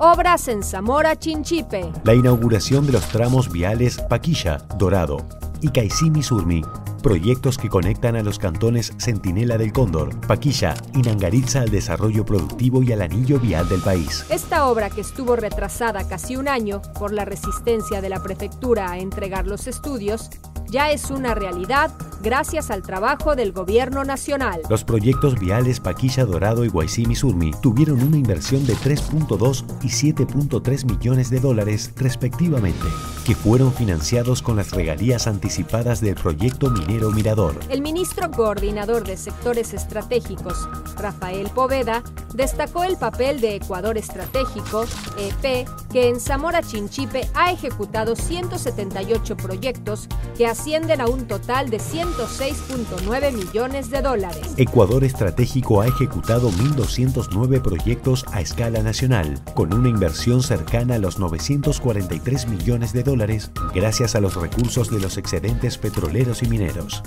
Obras en Zamora Chinchipe. La inauguración de los tramos viales Paquilla, Dorado y Caicimi Surmi. Proyectos que conectan a los cantones Centinela del Cóndor, Paquilla y Nangaritza al desarrollo productivo y al anillo vial del país. Esta obra, que estuvo retrasada casi un año por la resistencia de la prefectura a entregar los estudios, ya es una realidad gracias al trabajo del gobierno nacional. Los proyectos viales Paquilla Dorado y Guaycimi Surmi tuvieron una inversión de 3.2 y 7.3 millones de dólares respectivamente, que fueron financiados con las regalías anticipadas del proyecto minero Mirador. El ministro coordinador de sectores estratégicos, Rafael Poveda, destacó el papel de Ecuador Estratégico, EP, que en Zamora Chinchipe ha ejecutado 178 proyectos que ascienden a un total de 106.9 millones de dólares. Ecuador Estratégico ha ejecutado 1.209 proyectos a escala nacional, con una inversión cercana a los 943 millones de gracias a los recursos de los excedentes petroleros y mineros.